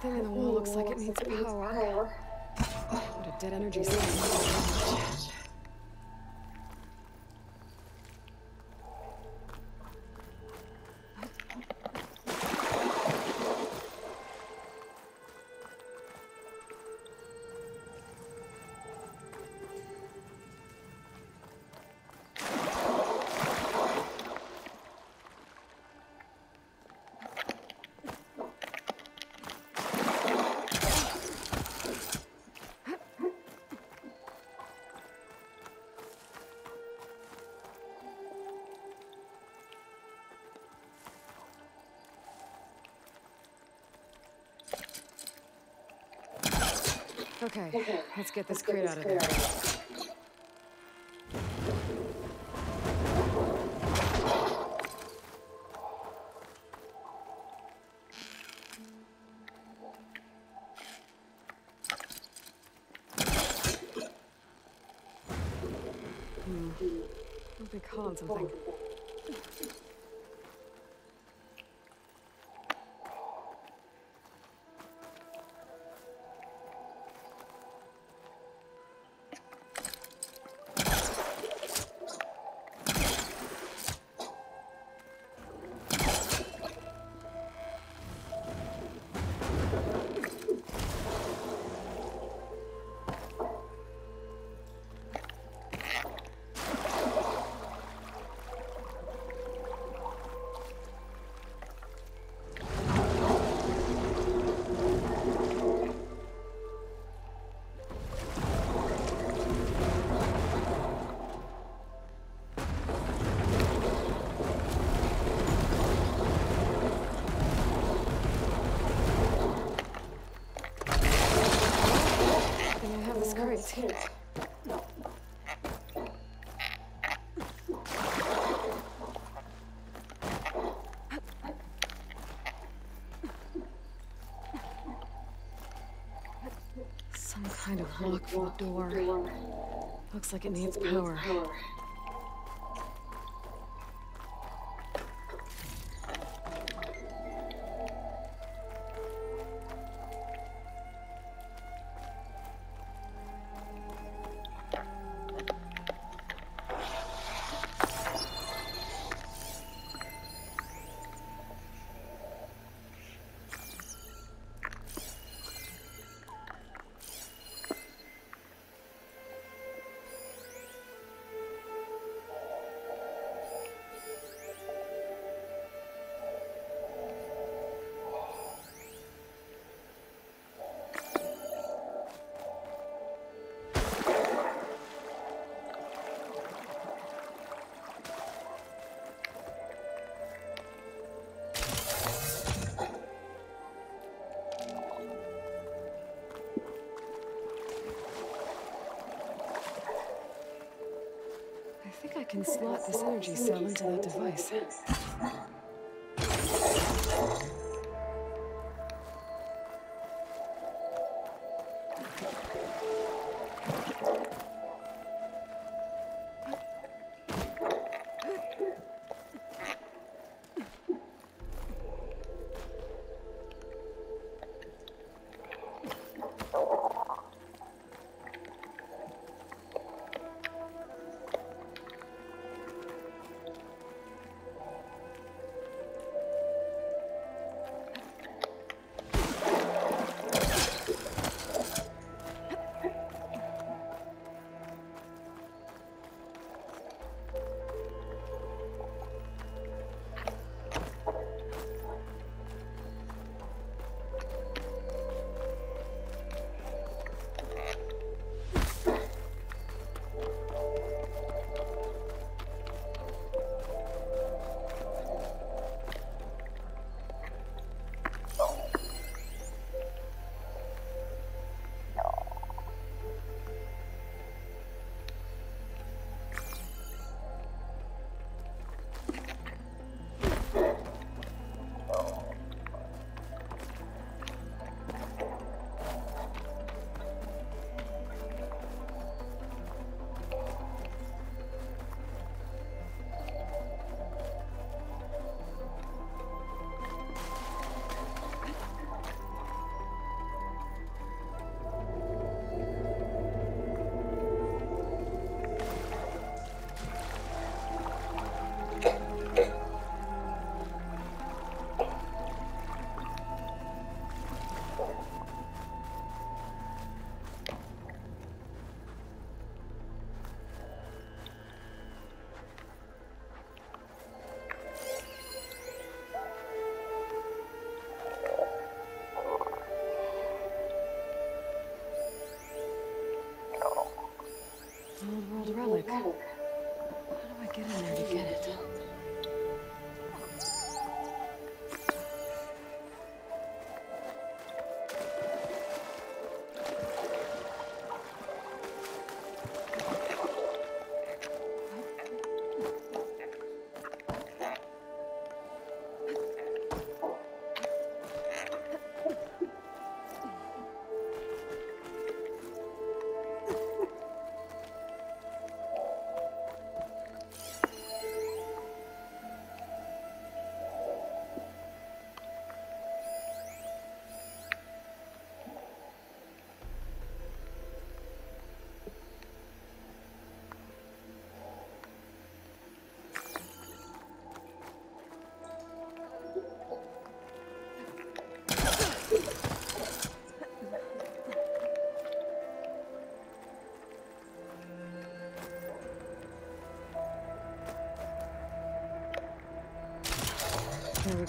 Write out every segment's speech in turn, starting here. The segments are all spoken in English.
thing in the wall looks like it needs power. What a dead energy cell. Okay, let's get this crate out of there. Hmm. Must be calling something. Kind of lock for the door. Looks like it needs power. Can slot this energy cell into that device.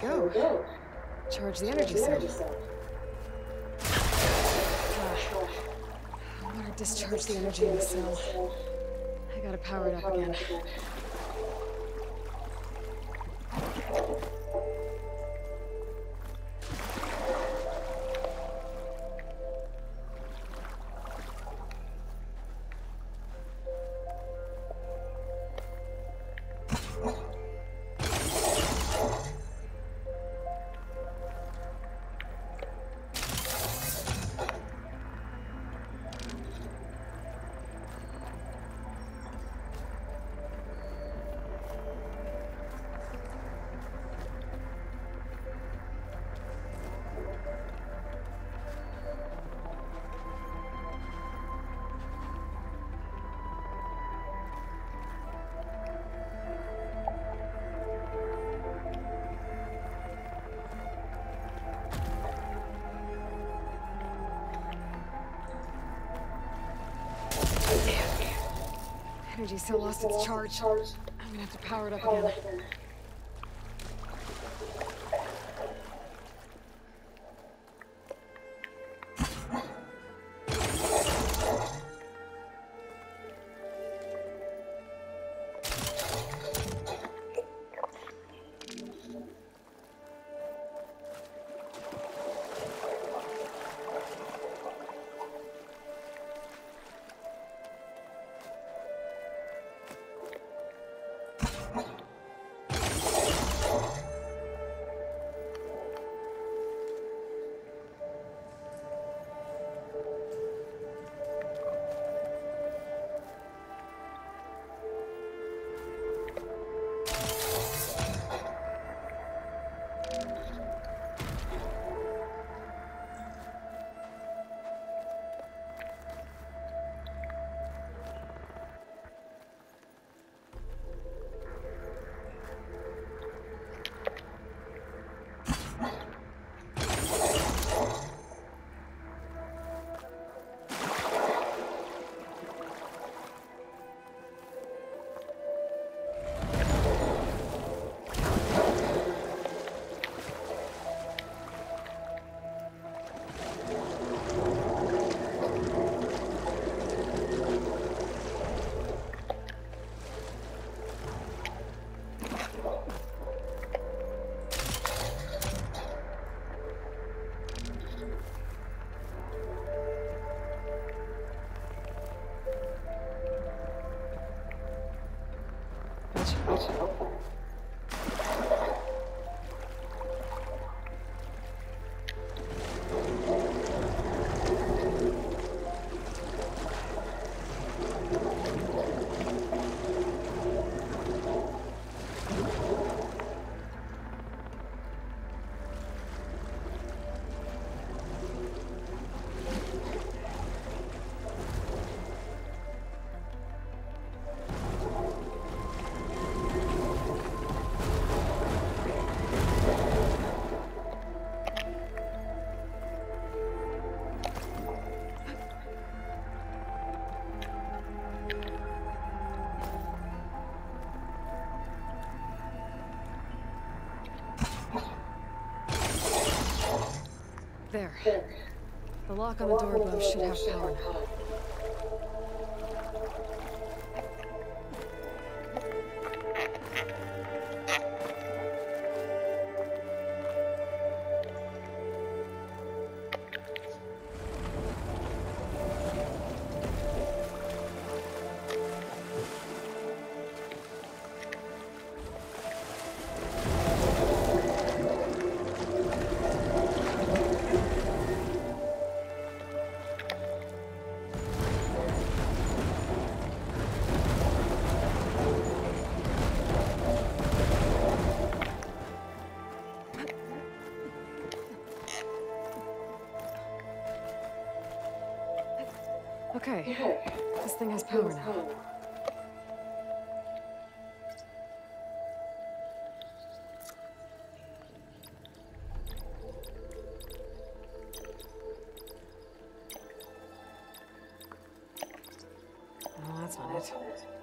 We go. Charge the energy cell. I want to discharge the energy in the cell. I gotta power it up again. Energy cell lost its charge. I'm gonna have to power it up again. There. Lock on the door above should have power now. Okay. This thing has power now. Oh, that's not it.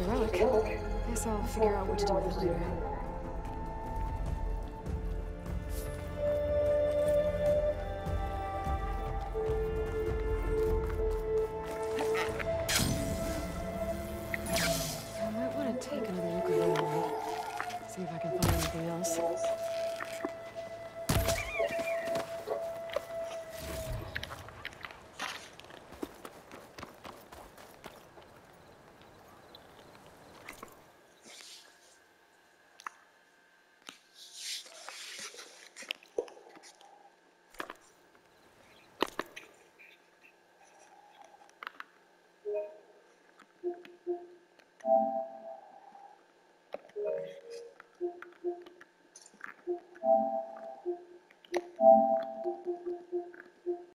Heroic. Guess I'll figure out what to do with it later.